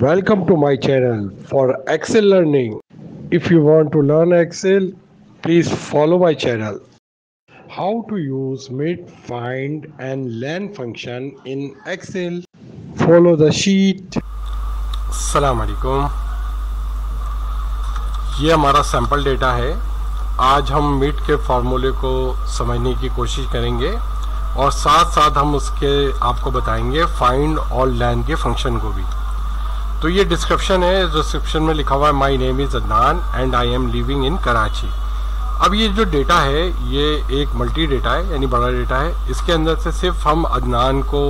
Welcome to my channel for Excel learning. If you want to learn Excel, please follow my channel. How to use meet, find and len function in Excel. Follow the sheet. अलकुम ये हमारा sample data है आज हम meet के फार्मूले को समझने की कोशिश करेंगे और साथ साथ हम उसके आपको बताएँगे फाइंड और लैन के फ़ंक्शन को भी तो ये डिस्क्रिप्शन है डिस्क्रिप्शन में लिखा हुआ है my name is Adnan and I am living in Karachi अब ये जो डेटा है, ये एक मल्टी डेटा है, यानी बड़ा डेटा है। इसके अंदर से सिर्फ़ हम अदनान को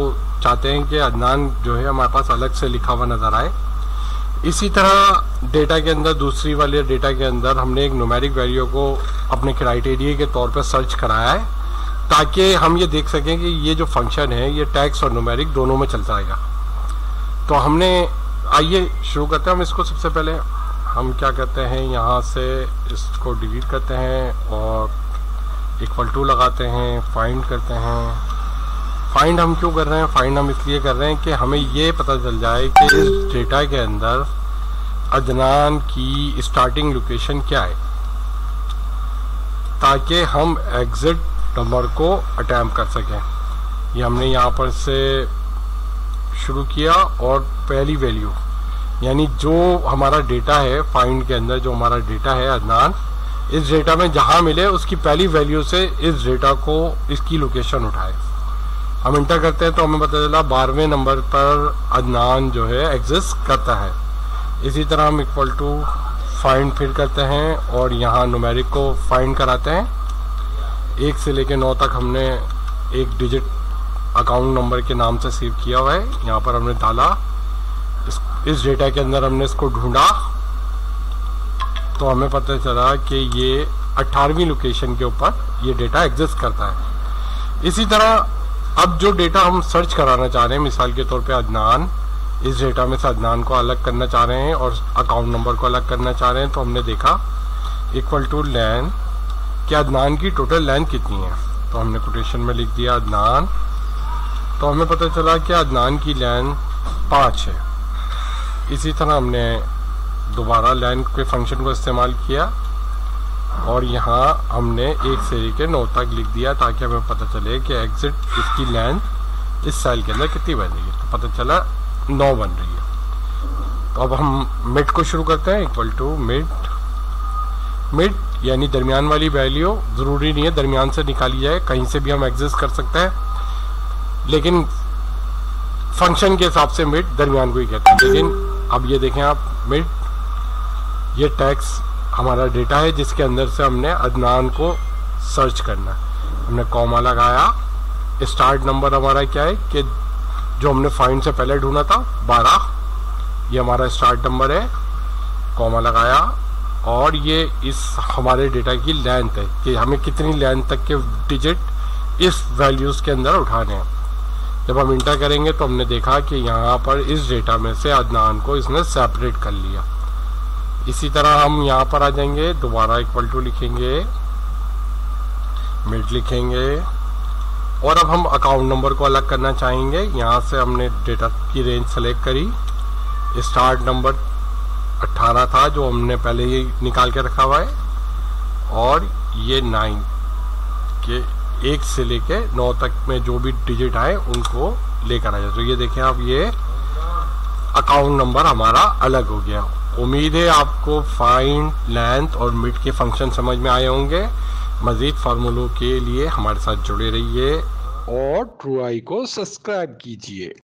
चाहते हैं कि अदनान जो है हमारे पास अलग से लिखा हुआ नज़र आए। इसी तरह डेटा के अंदर, दूसरी वाले डेटा के अंदर हमने एक न्यूमेरिक वैल्यू को अपने क्राइटेरिया के तौर पर सर्च कराया है, ताकि हम ये देख सकें कि ये जो फ़ंक्शन है, ये टैक्स और न्यूमेरिक दोनों में चलता जाएगा तो हमने आइए, शुरू करते हैं हम इसको सबसे पहले। हम क्या करते हैं, यहाँ से इसको डिलीट करते हैं और इक्वल टू लगाते हैं, फाइंड करते हैं। फाइंड हम क्यों कर रहे हैं? फाइंड हम इसलिए कर रहे हैं कि हमें ये पता चल जाए कि इस डेटा के अंदर अदनान की स्टार्टिंग लोकेशन क्या है, ताकि हम एग्ज़िट नंबर को अटैम्प कर सकें। ये हमने यहाँ पर से शुरू किया और पहली वैल्यू यानी जो हमारा डेटा है फाइंड के अंदर जो हमारा डेटा है अदनान इस डेटा में जहाँ मिले, उसकी पहली वैल्यू से इस डेटा को इसकी लोकेशन उठाए। हम इंटर करते हैं तो हमें पता चला, बारहवें नंबर पर अदनान जो है एग्जिस्ट करता है। इसी तरह हम इक्वल टू फाइंड फिर करते हैं और यहाँ नुमेरिक को फाइंड कराते हैं। एक से लेकर नौ तक हमने एक डिजिट अकाउंट नंबर के नाम से सेव किया हुआ है। यहाँ पर हमने डाला। इस, इस डेटा के अंदर हमने इसको ढूंढा। तो हमें पता चला कि ये अट्ठारहवीं लोकेशन के ऊपर ये डेटा एग्जिस्ट करता है। इसी तरह अब जो डेटा हम सर्च कराना चाह रहे हैं मिसाल के तौर पे अदनान। इस डेटा में से अदनान को अलग करना चाह रहे हैं और अकाउंट नंबर को अलग करना चाह रहे हैं। तो हमने देखा इक्वल टू लैन कि अदनान की टोटल लेंथ कितनी है। तो हमने कोटेशन में लिख दिया अदनान। तो हमें पता चला कि अदनान की लैन पाँच है। इसी तरह हमने दोबारा लैन के फ़ंक्शन को इस्तेमाल किया और यहाँ हमने एक से लेकर नौ तक लिख दिया ताकि हमें पता चले कि एग्जिट इसकी लेंथ इस साइल के अंदर कितनी बन रही है। तो पता चला नौ बन रही है। तो अब हम मिड को शुरू करते हैं इक्वल टू मिड मिड यानी दरमियान वाली वैल्यू ज़रूरी नहीं है, दरमियान से निकाली जाए, कहीं से भी हम एग्जिस्ट कर सकते हैं। लेकिन फ़ंक्शन के हिसाब से मिड दरमियान को ही कहते हैं। लेकिन अब ये देखें आप मिड ये टैक्स हमारा डेटा है, जिसके अंदर से हमने अदनान को सर्च करना हमने कॉमा लगाया स्टार्ट नंबर हमारा क्या है कि जो हमने फाइंड से पहले ढूंढा था, बारह, ये हमारा स्टार्ट नंबर है कॉमा लगाया, और ये इस हमारे डेटा की लेंथ है कि हमें कितनी लेंथ तक के डिजिट इस वैल्यूज़ के अंदर उठाने हैं। जब हम इंटर करेंगे तो हमने देखा कि यहाँ पर इस डेटा में से अदनान को इसने सेपरेट कर लिया। इसी तरह हम यहाँ पर आ जाएँगे, दोबारा इक्वल टू लिखेंगे मिड लिखेंगे, और अब हम अकाउंट नंबर को अलग करना चाहेंगे। यहाँ से हमने डेटा की रेंज सेलेक्ट करी। स्टार्ट नंबर 18 था, जो हमने पहले ही निकाल के रखा हुआ है। और ये नाइन के एक से लेके नौ तक में जो भी डिजिट आए, उनको लेकर आ जाए तो ये देखें आप, ये अकाउंट नंबर हमारा अलग हो गया। उम्मीद है आपको फाइन लेंथ और मिड के फ़ंक्शन समझ में आए होंगे। मज़ीद फार्मूलों के लिए हमारे साथ जुड़े रहिए और ट्रू आई को सब्सक्राइब कीजिए।